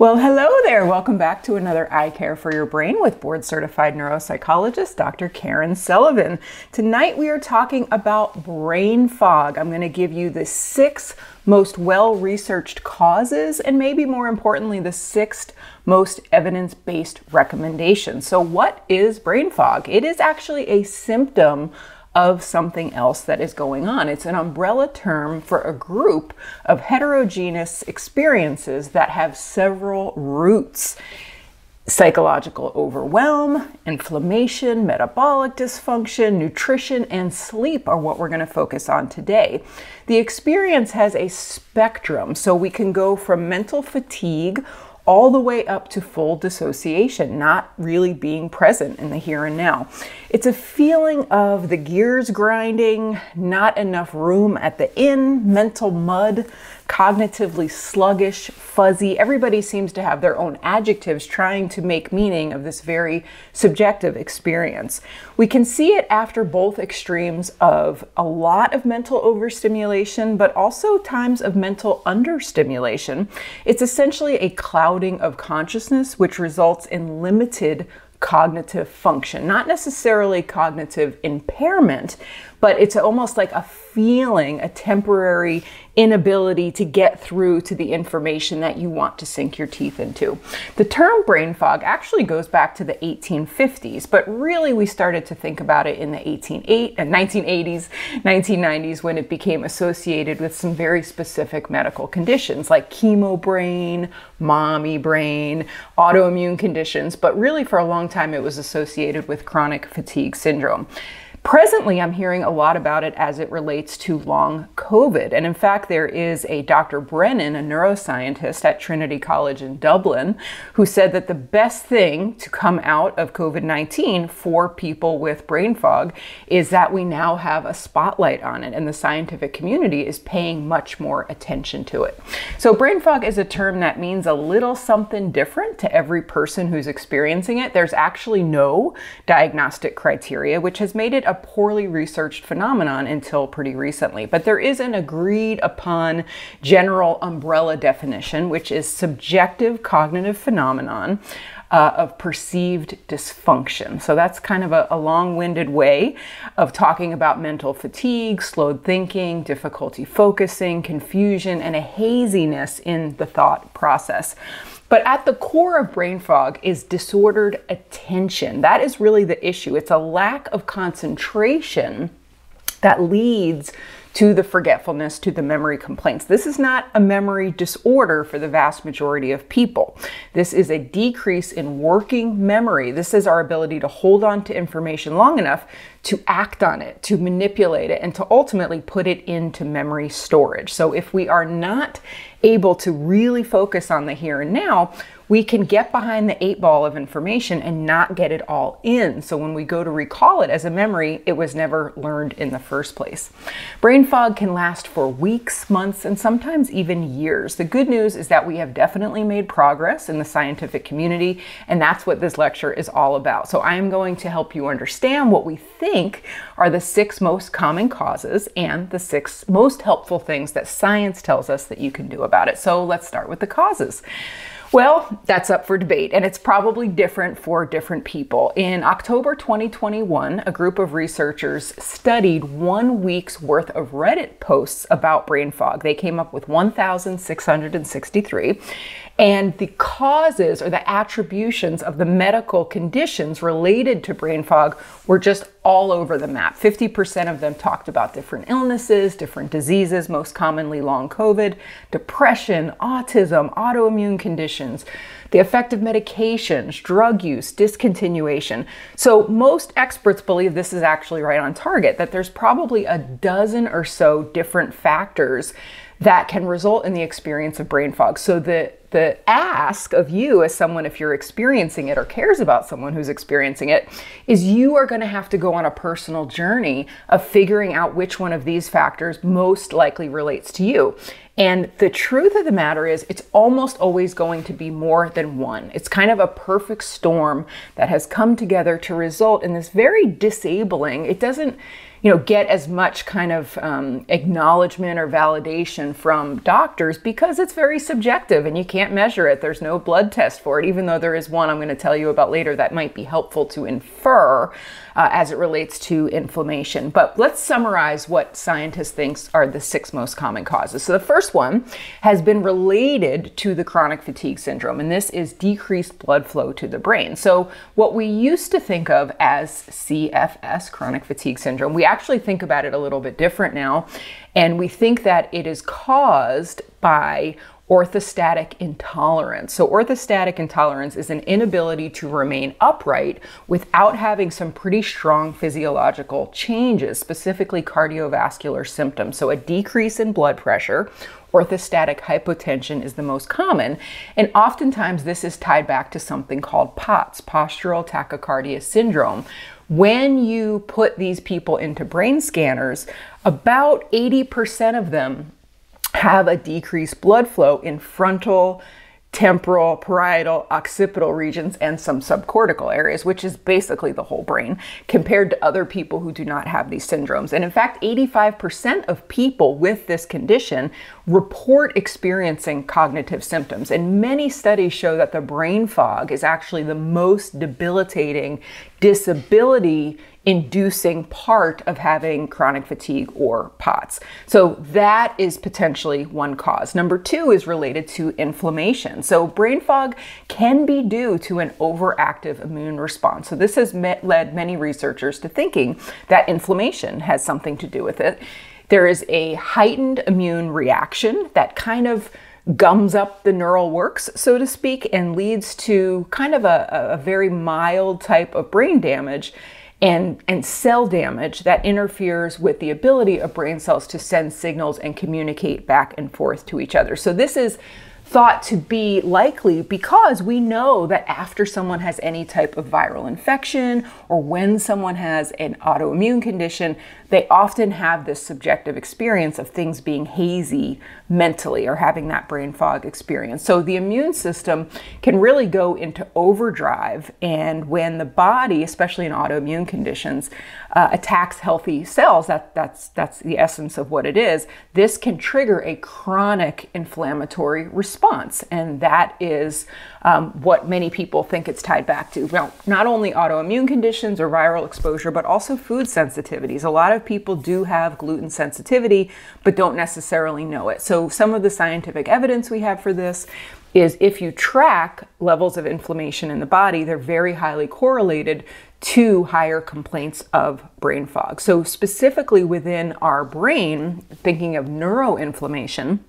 Well, hello there. Welcome back to another I Care for Your Brain with board certified neuropsychologist Dr. Karen Sullivan. Tonight we are talking about brain fog. I'm going to give you the six most well researched causes and maybe more importantly, the sixth most evidence based recommendations. So, what is brain fog? It is actually a symptom of something else that is going on. It's an umbrella term for a group of heterogeneous experiences that have several roots psychological overwhelm, inflammation, metabolic dysfunction, nutrition, and sleep are what we're going to focus on today. The experience has a spectrum, so we can go from mental fatigue all the way up to full dissociation, not really being present in the here and now. It's a feeling of the gears grinding, not enough room at the inn, mental mud, cognitively sluggish, fuzzy. Everybody seems to have their own adjectives trying to make meaning of this very subjective experience. We can see it after both extremes of a lot of mental overstimulation, but also times of mental understimulation. It's essentially a clouding of consciousness, which results in limited cognitive function, not necessarily cognitive impairment, but it's almost like a feeling, a temporary inability to get through to the information that you want to sink your teeth into. The term brain fog actually goes back to the 1850s, but really we started to think about it in the 1880s, 1980s, 1990s when it became associated with some very specific medical conditions like chemo brain, mommy brain, autoimmune conditions, but really for a long time it was associated with chronic fatigue syndrome. Presently, I'm hearing a lot about it as it relates to long COVID. And in fact, there is a Dr. Brennan, a neuroscientist at Trinity College in Dublin, who said that the best thing to come out of COVID 19 for people with brain fog is that we now have a spotlight on it, and the scientific community is paying much more attention to it. So, brain fog is a term that means a little something different to every person who's experiencing it. There's actually no diagnostic criteria, which has made it a poorly researched phenomenon until pretty recently. But there is an agreed upon general umbrella definition, which is subjective cognitive phenomenon. Uh, of perceived dysfunction. So that's kind of a, a long winded way of talking about mental fatigue, slowed thinking, difficulty focusing, confusion, and a haziness in the thought process. But at the core of brain fog is disordered attention. That is really the issue. It's a lack of concentration that leads to the forgetfulness, to the memory complaints. This is not a memory disorder for the vast majority of people. This is a decrease in working memory. This is our ability to hold on to information long enough to act on it, to manipulate it, and to ultimately put it into memory storage. So if we are not able to really focus on the here and now, we can get behind the eight ball of information and not get it all in. So when we go to recall it as a memory, it was never learned in the first place. Brain fog can last for weeks, months, and sometimes even years. The good news is that we have definitely made progress in the scientific community, and that's what this lecture is all about. So I am going to help you understand what we think are the six most common causes and the six most helpful things that science tells us that you can do about it. So let's start with the causes. Well, that's up for debate, and it's probably different for different people. In October 2021, a group of researchers studied one week's worth of Reddit posts about brain fog. They came up with 1,663, and the causes or the attributions of the medical conditions related to brain fog were just all over the map. 50% of them talked about different illnesses, different diseases, most commonly long COVID, depression, autism, autoimmune conditions, the effect of medications, drug use, discontinuation. So, most experts believe this is actually right on target, that there's probably a dozen or so different factors that can result in the experience of brain fog. So, the the ask of you as someone if you're experiencing it or cares about someone who's experiencing it is you are going to have to go on a personal journey of figuring out which one of these factors most likely relates to you and the truth of the matter is, it's almost always going to be more than one. It's kind of a perfect storm that has come together to result in this very disabling, it doesn't you know, get as much kind of um, acknowledgement or validation from doctors because it's very subjective and you can't measure it. There's no blood test for it, even though there is one I'm going to tell you about later that might be helpful to infer uh, as it relates to inflammation. But let's summarize what scientists think are the six most common causes. So the first one has been related to the chronic fatigue syndrome, and this is decreased blood flow to the brain. So what we used to think of as CFS, chronic fatigue syndrome, we actually think about it a little bit different now, and we think that it is caused by orthostatic intolerance. So, orthostatic intolerance is an inability to remain upright without having some pretty strong physiological changes, specifically cardiovascular symptoms. So, a decrease in blood pressure. Orthostatic hypotension is the most common, and oftentimes this is tied back to something called POTS, postural tachycardia syndrome. When you put these people into brain scanners, about 80% of them have a decreased blood flow in frontal, temporal, parietal, occipital regions, and some subcortical areas, which is basically the whole brain, compared to other people who do not have these syndromes. And in fact, 85% of people with this condition report experiencing cognitive symptoms. And many studies show that the brain fog is actually the most debilitating disability inducing part of having chronic fatigue or POTS. So that is potentially one cause. Number two is related to inflammation. So brain fog can be due to an overactive immune response. So this has met, led many researchers to thinking that inflammation has something to do with it. There is a heightened immune reaction that kind of gums up the neural works, so to speak, and leads to kind of a, a very mild type of brain damage and, and cell damage that interferes with the ability of brain cells to send signals and communicate back and forth to each other. So, this is thought to be likely because we know that after someone has any type of viral infection or when someone has an autoimmune condition, they often have this subjective experience of things being hazy mentally or having that brain fog experience. So the immune system can really go into overdrive, and when the body, especially in autoimmune conditions, uh, attacks healthy cells, that, that's, that's the essence of what it is, this can trigger a chronic inflammatory response. And that is um, what many people think it's tied back to. Well, not only autoimmune conditions or viral exposure, but also food sensitivities. A lot of people do have gluten sensitivity, but don't necessarily know it. So, some of the scientific evidence we have for this is if you track levels of inflammation in the body, they're very highly correlated to higher complaints of brain fog. So, specifically within our brain, thinking of neuroinflammation,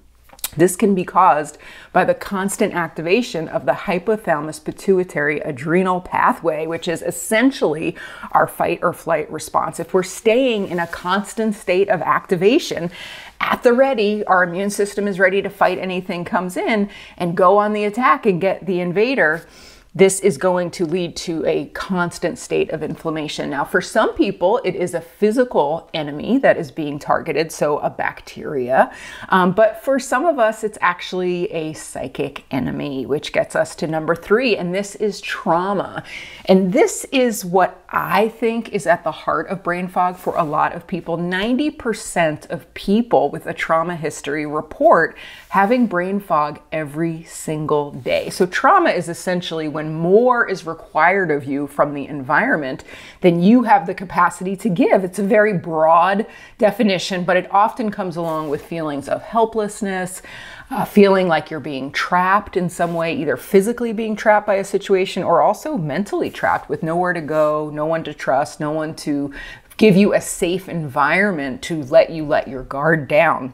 this can be caused by the constant activation of the hypothalamus pituitary adrenal pathway, which is essentially our fight or flight response. If we're staying in a constant state of activation, at the ready, our immune system is ready to fight anything comes in and go on the attack and get the invader this is going to lead to a constant state of inflammation. Now, for some people, it is a physical enemy that is being targeted, so a bacteria. Um, but for some of us, it's actually a psychic enemy, which gets us to number three, and this is trauma. And this is what I think is at the heart of brain fog for a lot of people. 90% of people with a trauma history report having brain fog every single day. So, trauma is essentially when more is required of you from the environment than you have the capacity to give. It's a very broad definition, but it often comes along with feelings of helplessness, uh, feeling like you're being trapped in some way, either physically being trapped by a situation or also mentally trapped with nowhere to go, no one to trust, no one to give you a safe environment to let you let your guard down.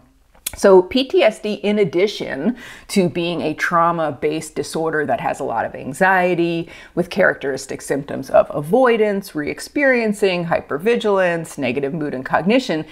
So, PTSD, in addition to being a trauma based disorder that has a lot of anxiety with characteristic symptoms of avoidance, re experiencing, hypervigilance, negative mood and cognition,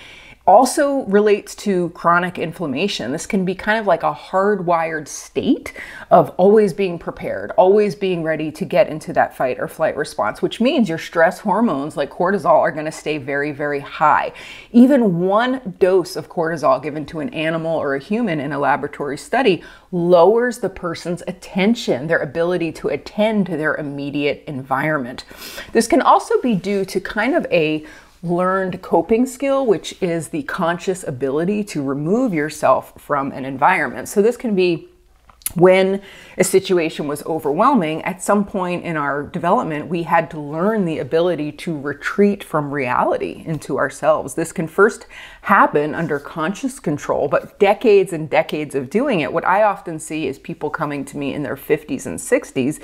also relates to chronic inflammation. This can be kind of like a hardwired state of always being prepared, always being ready to get into that fight or flight response, which means your stress hormones like cortisol are going to stay very, very high. Even one dose of cortisol given to an animal or a human in a laboratory study lowers the person's attention, their ability to attend to their immediate environment. This can also be due to kind of a learned coping skill, which is the conscious ability to remove yourself from an environment. So this can be when a situation was overwhelming, at some point in our development, we had to learn the ability to retreat from reality into ourselves. This can first happen under conscious control, but decades and decades of doing it, what I often see is people coming to me in their 50s and 60s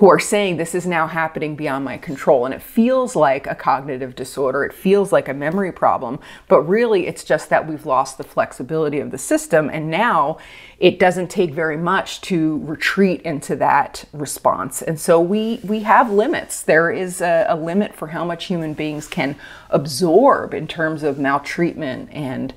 who are saying this is now happening beyond my control. And it feels like a cognitive disorder, it feels like a memory problem, but really it's just that we've lost the flexibility of the system. And now it doesn't take very much to retreat into that response. And so we, we have limits. There is a, a limit for how much human beings can absorb in terms of maltreatment and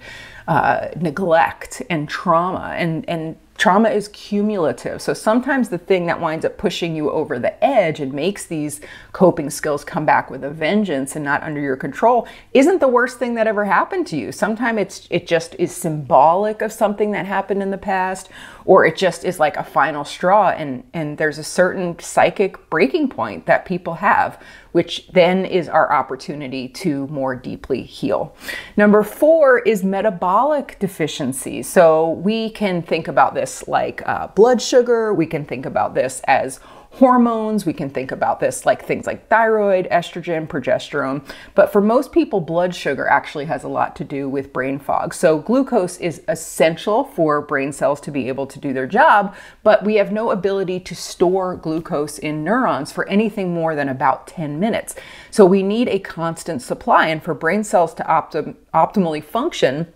uh, neglect and trauma and, and Trauma is cumulative. So sometimes the thing that winds up pushing you over the edge and makes these coping skills come back with a vengeance and not under your control isn't the worst thing that ever happened to you. Sometimes it's it just is symbolic of something that happened in the past or it just is like a final straw and and there's a certain psychic breaking point that people have which then is our opportunity to more deeply heal. Number four is metabolic deficiency. So we can think about this like uh, blood sugar, we can think about this as hormones. We can think about this like things like thyroid, estrogen, progesterone. But for most people, blood sugar actually has a lot to do with brain fog. So glucose is essential for brain cells to be able to do their job, but we have no ability to store glucose in neurons for anything more than about 10 minutes. So we need a constant supply. And for brain cells to optim- optimally function,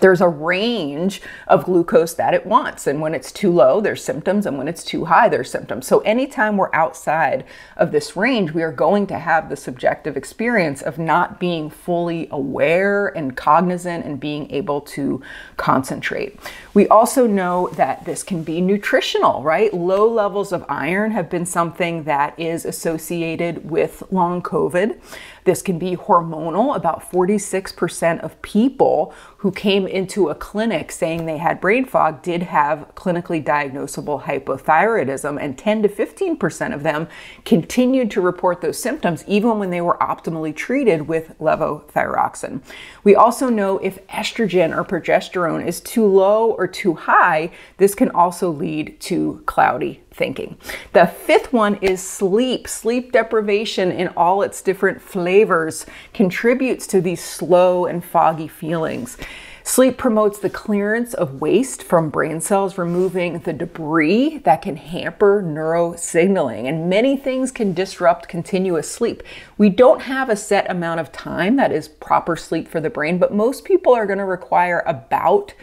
there's a range of glucose that it wants. And when it's too low, there's symptoms. And when it's too high, there's symptoms. So anytime we're outside of this range, we are going to have the subjective experience of not being fully aware and cognizant and being able to concentrate. We also know that this can be nutritional, right? Low levels of iron have been something that is associated with long COVID. This can be hormonal. About 46% of people who came into a clinic saying they had brain fog did have clinically diagnosable hypothyroidism, and 10 to 15% of them continued to report those symptoms even when they were optimally treated with levothyroxine. We also know if estrogen or progesterone is too low or too high, this can also lead to cloudy thinking. The fifth one is sleep. Sleep deprivation in all its different flavors contributes to these slow and foggy feelings. Sleep promotes the clearance of waste from brain cells, removing the debris that can hamper neurosignaling. And many things can disrupt continuous sleep. We don't have a set amount of time that is proper sleep for the brain, but most people are going to require about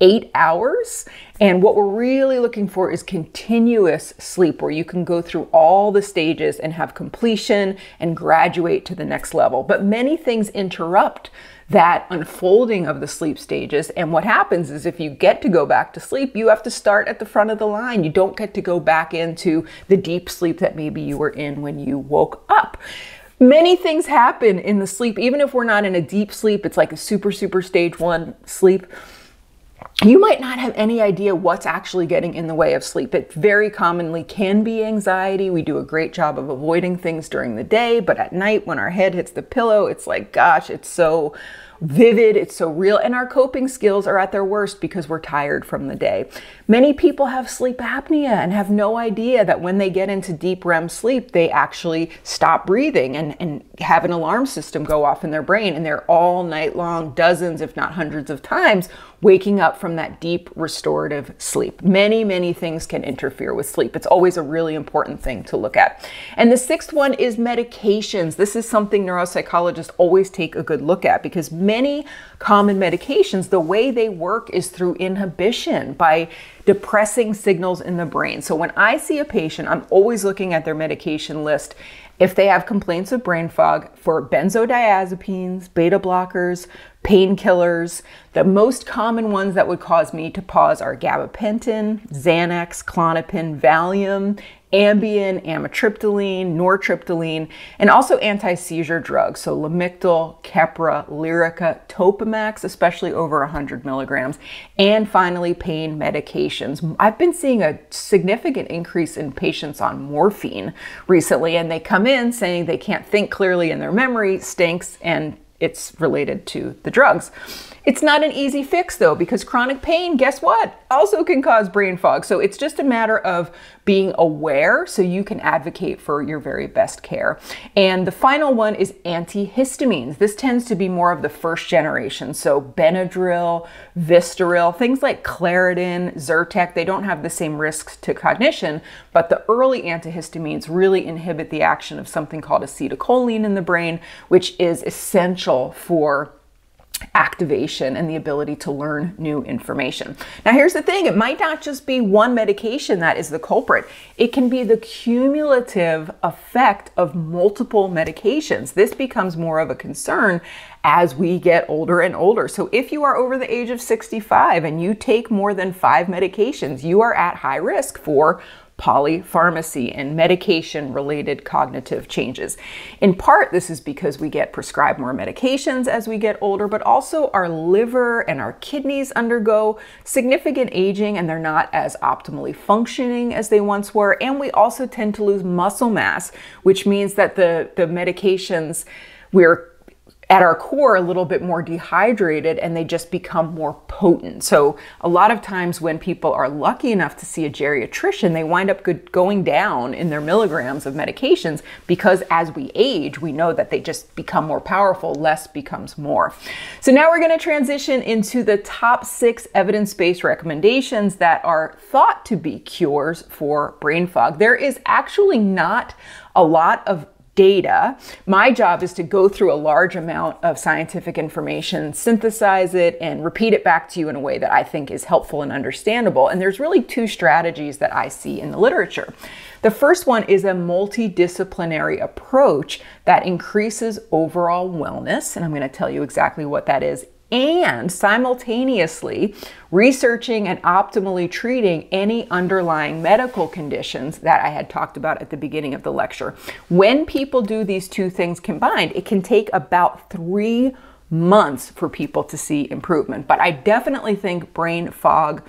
eight hours. And what we're really looking for is continuous sleep where you can go through all the stages and have completion and graduate to the next level. But many things interrupt that unfolding of the sleep stages. And what happens is if you get to go back to sleep, you have to start at the front of the line. You don't get to go back into the deep sleep that maybe you were in when you woke up. Many things happen in the sleep, even if we're not in a deep sleep, it's like a super, super stage one sleep you might not have any idea what's actually getting in the way of sleep. It very commonly can be anxiety. We do a great job of avoiding things during the day, but at night when our head hits the pillow, it's like, gosh, it's so vivid, it's so real, and our coping skills are at their worst because we're tired from the day. Many people have sleep apnea and have no idea that when they get into deep REM sleep, they actually stop breathing and, and have an alarm system go off in their brain, and they're all night long, dozens, if not hundreds of times, waking up from that deep restorative sleep. Many, many things can interfere with sleep. It's always a really important thing to look at. And the sixth one is medications. This is something neuropsychologists always take a good look at because many common medications, the way they work is through inhibition by depressing signals in the brain. So when I see a patient, I'm always looking at their medication list if they have complaints of brain fog for benzodiazepines, beta blockers, painkillers, the most common ones that would cause me to pause are gabapentin, Xanax, Klonopin, Valium, Ambien, amitriptyline, nortriptyline, and also anti-seizure drugs, so Lamictal, Keppra, Lyrica, Topamax, especially over 100 milligrams, and finally pain medications. I've been seeing a significant increase in patients on morphine recently, and they come in saying they can't think clearly and their memory stinks and it's related to the drugs. It's not an easy fix though, because chronic pain, guess what? Also can cause brain fog. So it's just a matter of being aware so you can advocate for your very best care. And the final one is antihistamines. This tends to be more of the first generation. So Benadryl, Vistaril, things like Claritin, Zyrtec, they don't have the same risks to cognition, but the early antihistamines really inhibit the action of something called acetylcholine in the brain, which is essential for activation and the ability to learn new information. Now, here's the thing it might not just be one medication that is the culprit, it can be the cumulative effect of multiple medications. This becomes more of a concern as we get older and older. So, if you are over the age of 65 and you take more than five medications, you are at high risk for polypharmacy and medication related cognitive changes. In part, this is because we get prescribed more medications as we get older, but also our liver and our kidneys undergo significant aging and they're not as optimally functioning as they once were. And we also tend to lose muscle mass, which means that the, the medications we're at our core a little bit more dehydrated and they just become more potent. So, a lot of times when people are lucky enough to see a geriatrician, they wind up good, going down in their milligrams of medications because as we age, we know that they just become more powerful, less becomes more. So, now we're going to transition into the top six evidence based recommendations that are thought to be cures for brain fog. There is actually not a lot of data. My job is to go through a large amount of scientific information, synthesize it, and repeat it back to you in a way that I think is helpful and understandable. And there's really two strategies that I see in the literature. The first one is a multidisciplinary approach that increases overall wellness, and I'm going to tell you exactly what that is and simultaneously researching and optimally treating any underlying medical conditions that I had talked about at the beginning of the lecture. When people do these two things combined, it can take about three months for people to see improvement. But I definitely think brain fog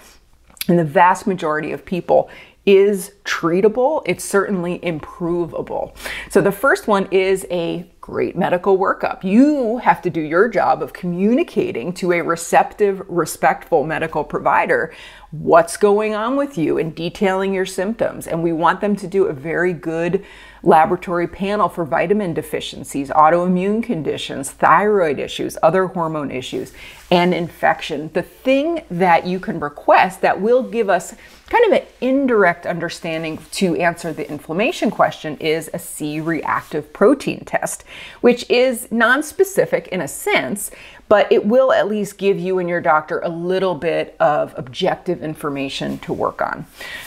in the vast majority of people is treatable. It's certainly improvable. So the first one is a great medical workup. You have to do your job of communicating to a receptive, respectful medical provider what's going on with you and detailing your symptoms. And we want them to do a very good laboratory panel for vitamin deficiencies, autoimmune conditions, thyroid issues, other hormone issues, and infection. The thing that you can request that will give us kind of an indirect understanding to answer the inflammation question is a C reactive protein test, which is non-specific in a sense, but it will at least give you and your doctor a little bit of objective information to work on.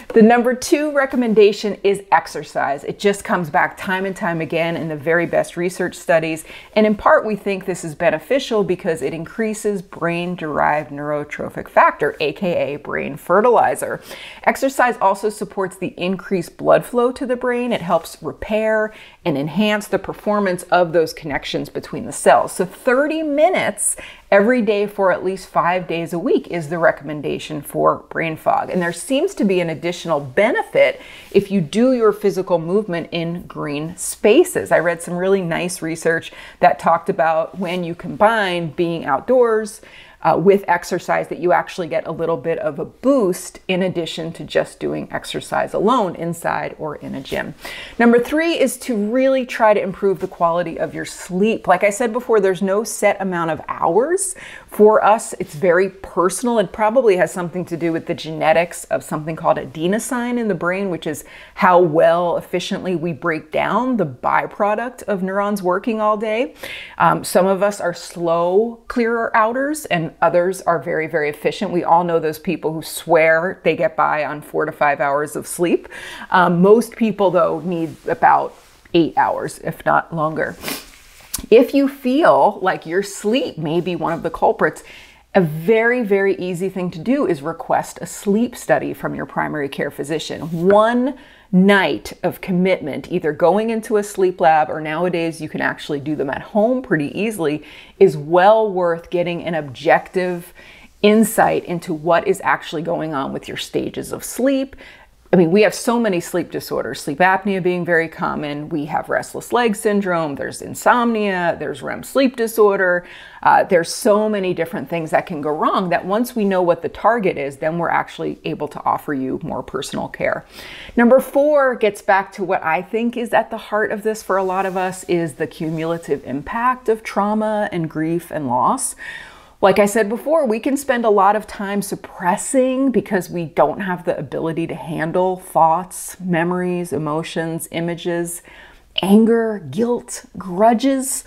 The number two recommendation is exercise. It just comes back time and time again in the very best research studies. And in part, we think this is beneficial because it increases brain derived neurotrophic factor, aka brain fertilizer. Exercise also supports the increased blood flow to the brain. It helps repair and enhance the performance of those connections between the cells. So 30 minutes every day for at least five days a week is the recommendation for brain fog. And there seems to be an additional benefit if you do your physical movement in green spaces. I read some really nice research that talked about when you combine being outdoors uh, with exercise that you actually get a little bit of a boost in addition to just doing exercise alone inside or in a gym. Number three is to really try to improve the quality of your sleep. Like I said before, there's no set amount of hours. For us, it's very personal and probably has something to do with the genetics of something called adenosine in the brain, which is how well efficiently we break down the byproduct of neurons working all day. Um, some of us are slow clearer outers and others are very, very efficient. We all know those people who swear they get by on four to five hours of sleep. Um, most people, though, need about eight hours, if not longer. If you feel like your sleep may be one of the culprits, a very, very easy thing to do is request a sleep study from your primary care physician. One night of commitment, either going into a sleep lab or nowadays you can actually do them at home pretty easily, is well worth getting an objective insight into what is actually going on with your stages of sleep, I mean, we have so many sleep disorders, sleep apnea being very common. We have restless leg syndrome, there's insomnia, there's REM sleep disorder. Uh, there's so many different things that can go wrong that once we know what the target is, then we're actually able to offer you more personal care. Number four gets back to what I think is at the heart of this for a lot of us is the cumulative impact of trauma and grief and loss. Like I said before, we can spend a lot of time suppressing because we don't have the ability to handle thoughts, memories, emotions, images, anger, guilt, grudges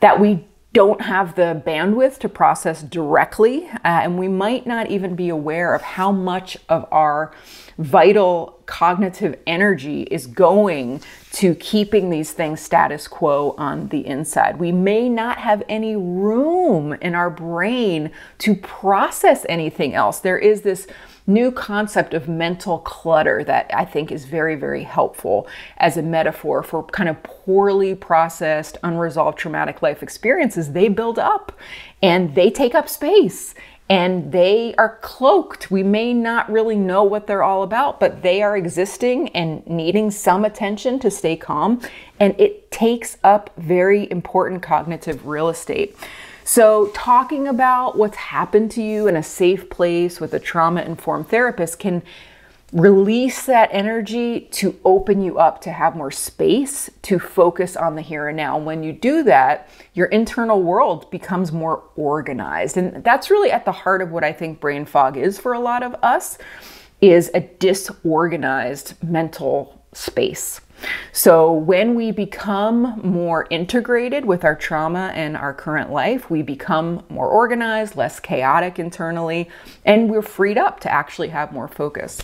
that we don't have the bandwidth to process directly, uh, and we might not even be aware of how much of our vital cognitive energy is going to keeping these things status quo on the inside. We may not have any room in our brain to process anything else. There is this new concept of mental clutter that I think is very, very helpful as a metaphor for kind of poorly processed, unresolved traumatic life experiences. They build up and they take up space and they are cloaked. We may not really know what they're all about, but they are existing and needing some attention to stay calm. And it takes up very important cognitive real estate. So, talking about what's happened to you in a safe place with a trauma informed therapist can release that energy to open you up to have more space to focus on the here and now. When you do that, your internal world becomes more organized. And that's really at the heart of what I think brain fog is for a lot of us is a disorganized mental space. So, when we become more integrated with our trauma and our current life, we become more organized, less chaotic internally, and we're freed up to actually have more focus.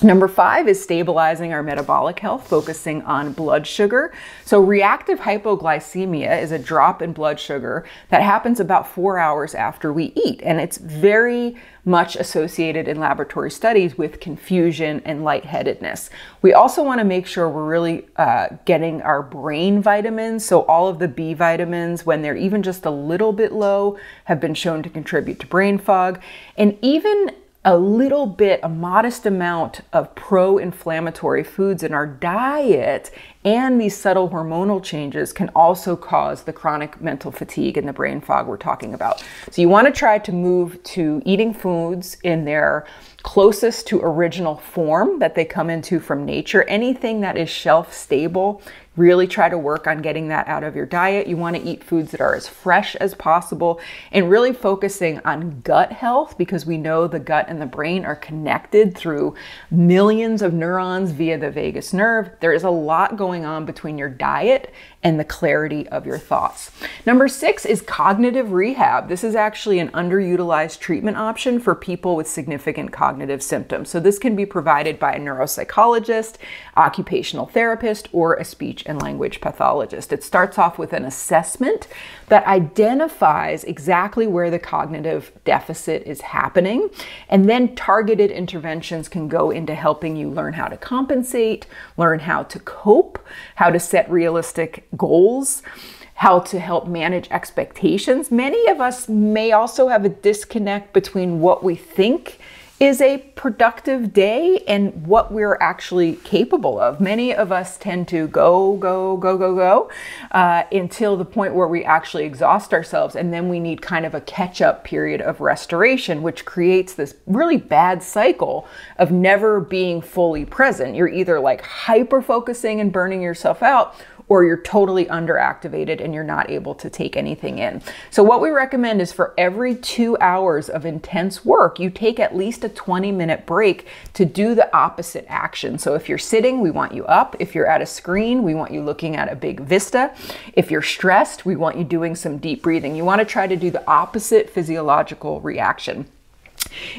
Number five is stabilizing our metabolic health, focusing on blood sugar. So, reactive hypoglycemia is a drop in blood sugar that happens about four hours after we eat. And it's very much associated in laboratory studies with confusion and lightheadedness. We also want to make sure we're really uh, getting our brain vitamins. So, all of the B vitamins, when they're even just a little bit low, have been shown to contribute to brain fog. And even a little bit, a modest amount of pro inflammatory foods in our diet and these subtle hormonal changes can also cause the chronic mental fatigue and the brain fog we're talking about. So, you want to try to move to eating foods in their closest to original form that they come into from nature. Anything that is shelf stable Really try to work on getting that out of your diet. You want to eat foods that are as fresh as possible and really focusing on gut health because we know the gut and the brain are connected through millions of neurons via the vagus nerve. There is a lot going on between your diet and the clarity of your thoughts. Number six is cognitive rehab. This is actually an underutilized treatment option for people with significant cognitive symptoms. So, this can be provided by a neuropsychologist, occupational therapist, or a speech and language pathologist. It starts off with an assessment that identifies exactly where the cognitive deficit is happening, and then targeted interventions can go into helping you learn how to compensate, learn how to cope, how to set realistic goals how to help manage expectations. Many of us may also have a disconnect between what we think is a productive day and what we're actually capable of. Many of us tend to go, go, go, go, go uh, until the point where we actually exhaust ourselves, and then we need kind of a catch up period of restoration, which creates this really bad cycle of never being fully present. You're either like hyper focusing and burning yourself out, or you're totally underactivated and you're not able to take anything in. So, what we recommend is for every two hours of intense work, you take at least a 20 minute break to do the opposite action. So, if you're sitting, we want you up. If you're at a screen, we want you looking at a big vista. If you're stressed, we want you doing some deep breathing. You want to try to do the opposite physiological reaction.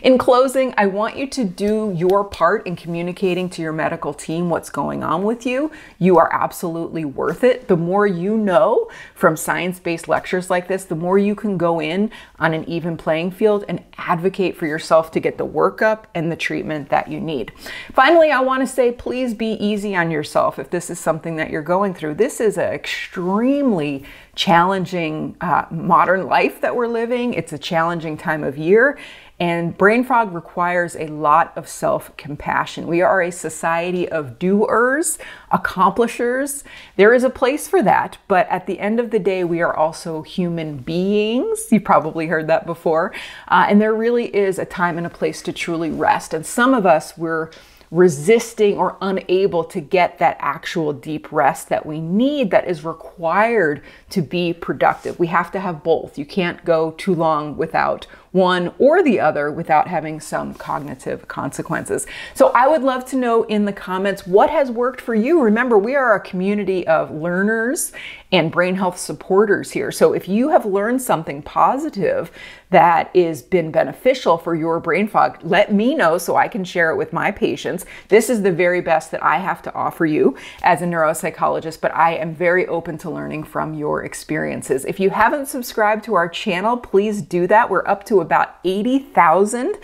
In closing, I want you to do your part in communicating to your medical team what's going on with you. You are absolutely worth it. The more you know from science based lectures like this, the more you can go in on an even playing field and advocate for yourself to get the workup and the treatment that you need. Finally, I want to say please be easy on yourself if this is something that you're going through. This is an extremely challenging uh, modern life that we're living. It's a challenging time of year. And brain fog requires a lot of self compassion. We are a society of doers, accomplishers. There is a place for that, but at the end of the day, we are also human beings. You probably heard that before. Uh, and there really is a time and a place to truly rest. And some of us, we're resisting or unable to get that actual deep rest that we need that is required to be productive. We have to have both. You can't go too long without one or the other without having some cognitive consequences. So I would love to know in the comments what has worked for you. Remember, we are a community of learners and brain health supporters here. So if you have learned something positive that has been beneficial for your brain fog, let me know so I can share it with my patients. This is the very best that I have to offer you as a neuropsychologist, but I am very open to learning from your experiences. If you haven't subscribed to our channel, please do that. We're up about 80,000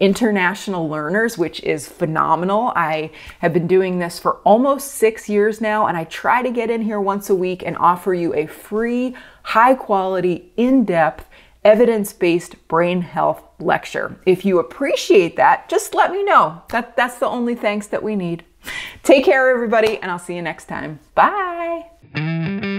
international learners, which is phenomenal. I have been doing this for almost six years now, and I try to get in here once a week and offer you a free, high quality, in depth, evidence based brain health lecture. If you appreciate that, just let me know. That, that's the only thanks that we need. Take care, everybody, and I'll see you next time. Bye.